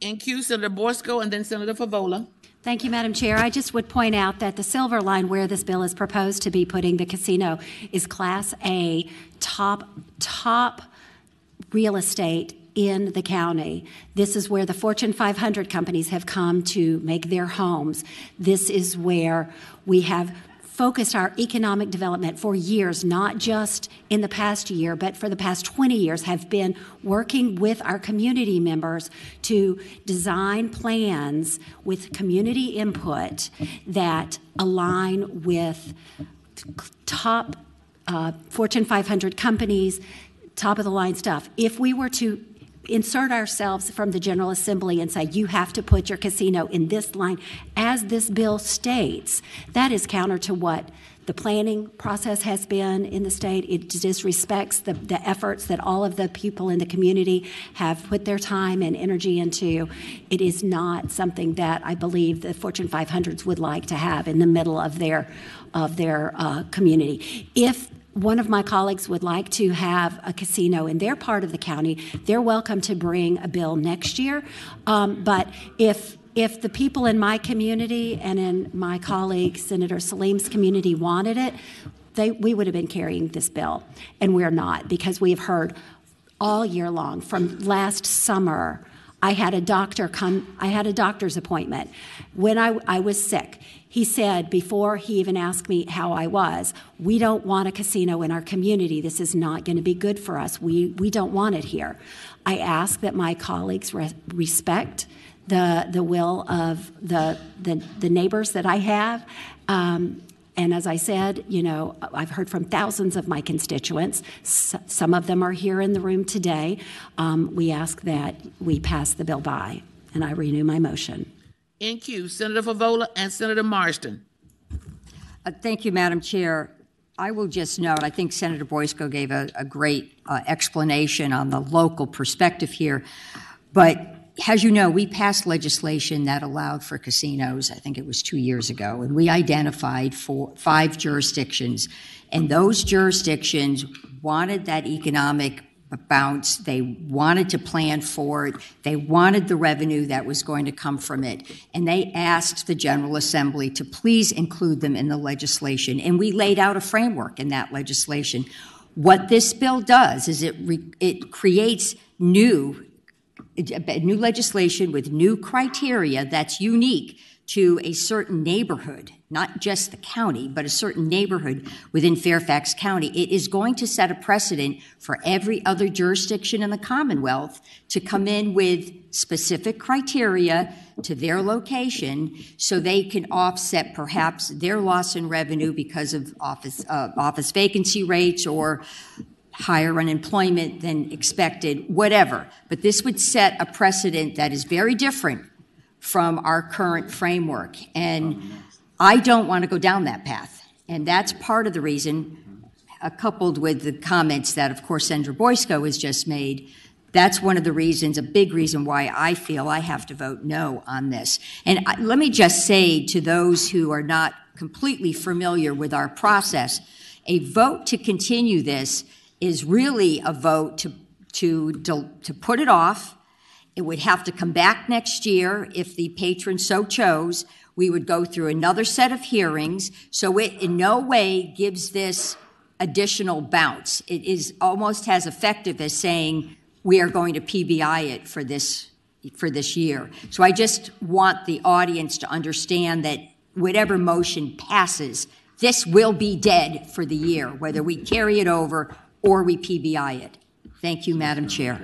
In queue, Senator Boysko and then Senator Favola. Thank you, Madam Chair. I just would point out that the silver line where this bill is proposed to be putting the casino is Class A, top, top real estate in the county. This is where the Fortune 500 companies have come to make their homes. This is where we have focused our economic development for years, not just in the past year, but for the past 20 years, have been working with our community members to design plans with community input that align with top uh, Fortune 500 companies, top of the line stuff. If we were to insert ourselves from the General Assembly and say, you have to put your casino in this line, as this bill states, that is counter to what the planning process has been in the state. It disrespects the, the efforts that all of the people in the community have put their time and energy into. It is not something that I believe the Fortune 500s would like to have in the middle of their of their uh, community. If one of my colleagues would like to have a casino in their part of the county, they're welcome to bring a bill next year. Um, but if if the people in my community and in my colleague Senator Salim's community wanted it, they, we would have been carrying this bill, and we're not because we have heard all year long from last summer. I had a doctor come. I had a doctor's appointment when I, I was sick. He said, before he even asked me how I was, we don't want a casino in our community. This is not going to be good for us. We, we don't want it here. I ask that my colleagues re- respect the, the will of the, the, the neighbors that I have. Um, and as I said, you know, I've heard from thousands of my constituents. S- some of them are here in the room today. Um, we ask that we pass the bill by, and I renew my motion. In queue, Senator Favola and Senator Marsden. Uh, Thank you, Madam Chair. I will just note, I think Senator Boysko gave a, a great uh, explanation on the local perspective here. But as you know, we passed legislation that allowed for casinos, I think it was two years ago, and we identified four, five jurisdictions. And those jurisdictions wanted that economic bounce. They wanted to plan for it. They wanted the revenue that was going to come from it. And they asked the General Assembly to please include them in the legislation. And we laid out a framework in that legislation. What this bill does is it, re- it creates new, new legislation with new criteria that's unique to a certain neighborhood, not just the county, but a certain neighborhood within Fairfax County, it is going to set a precedent for every other jurisdiction in the Commonwealth to come in with specific criteria to their location so they can offset perhaps their loss in revenue because of office, uh, office vacancy rates or higher unemployment than expected, whatever. But this would set a precedent that is very different from our current framework. And I don't want to go down that path. And that's part of the reason, uh, coupled with the comments that, of course, Senator Boysko has just made. That's one of the reasons, a big reason why I feel I have to vote no on this. And I, let me just say to those who are not completely familiar with our process, a vote to continue this is really a vote to, to, to put it off it would have to come back next year if the patron so chose. We would go through another set of hearings. So it in no way gives this additional bounce. It is almost as effective as saying we are going to PBI it for this for this year. So I just want the audience to understand that whatever motion passes, this will be dead for the year, whether we carry it over or we PBI it. Thank you, Madam Chair.